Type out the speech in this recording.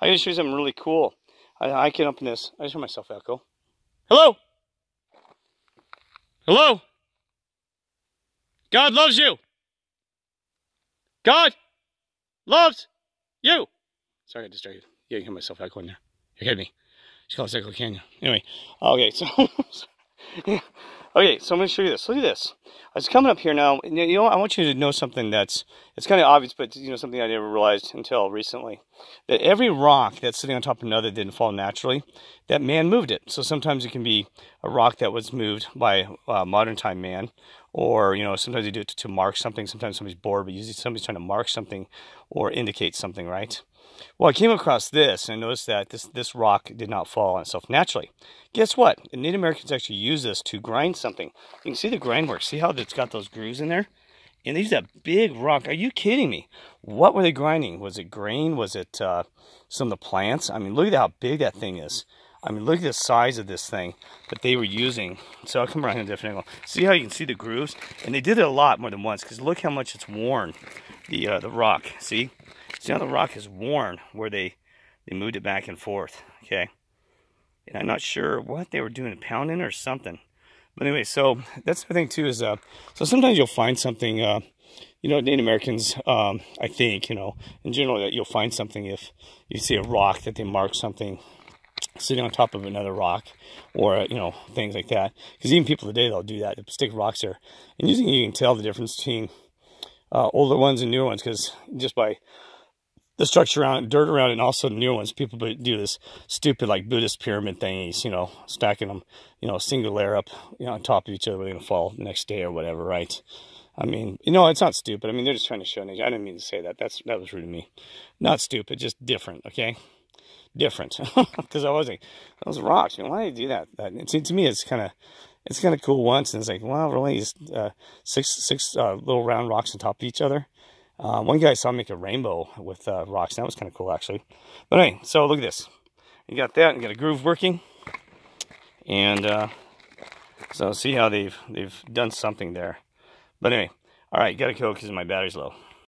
I gotta show you something really cool. I, I can open this. I just heard myself echo. Hello? Hello? God loves you. God loves you. Sorry, I distracted. Yeah, you hear myself echoing there. You kidding me? She calls Echo Canyon. Anyway, okay, so okay, so I'm going to show you this. Look at this. I was coming up here now. You know, I want you to know something that's it's kind of obvious, but you know something I never realized until recently. That every rock that's sitting on top of another didn't fall naturally. That man moved it. So sometimes it can be a rock that was moved by a modern time man, or you know sometimes you do it to, to mark something. Sometimes somebody's bored, but usually somebody's trying to mark something or indicate something, right? Well, I came across this and noticed that this, this rock did not fall on itself naturally. Guess what? The Native Americans actually use this to grind something. You can see the grind work. See how it's got those grooves in there? And these are big rock. Are you kidding me? What were they grinding? Was it grain? Was it uh, some of the plants? I mean, look at how big that thing is. I mean, look at the size of this thing that they were using. So I'll come around a different angle. See how you can see the grooves? And they did it a lot more than once because look how much it's worn, the uh, the rock. See? See how the rock is worn where they, they moved it back and forth, okay? And I'm not sure what they were doing, pounding or something. But anyway, so that's the thing too is, uh, so sometimes you'll find something, uh, you know, Native Americans, um, I think, you know, in general, that you'll find something if you see a rock that they mark something sitting on top of another rock or, you know, things like that. Because even people today, they'll do that. They'll stick rocks there. And usually you can tell the difference between uh, older ones and newer ones because just by the structure around dirt around it, and also new ones. People do this stupid like Buddhist pyramid thingies, you know, stacking them, you know, single layer up, you know, on top of each other, they're gonna fall next day or whatever, right? I mean, you know, it's not stupid. I mean, they're just trying to show age. I didn't mean to say that. That's that was rude to me. Not stupid, just different. Okay, different. Because I was like, those rocks. You know, why do you do that? that to, to me, it's kind of it's kind of cool once, and it's like, wow, really, just uh, six six uh, little round rocks on top of each other. Uh, one guy saw me make a rainbow with uh, rocks. That was kind of cool, actually. But anyway, so look at this. You got that, you got a groove working. And uh, so see how they've they've done something there. But anyway, all right, got to go because my battery's low.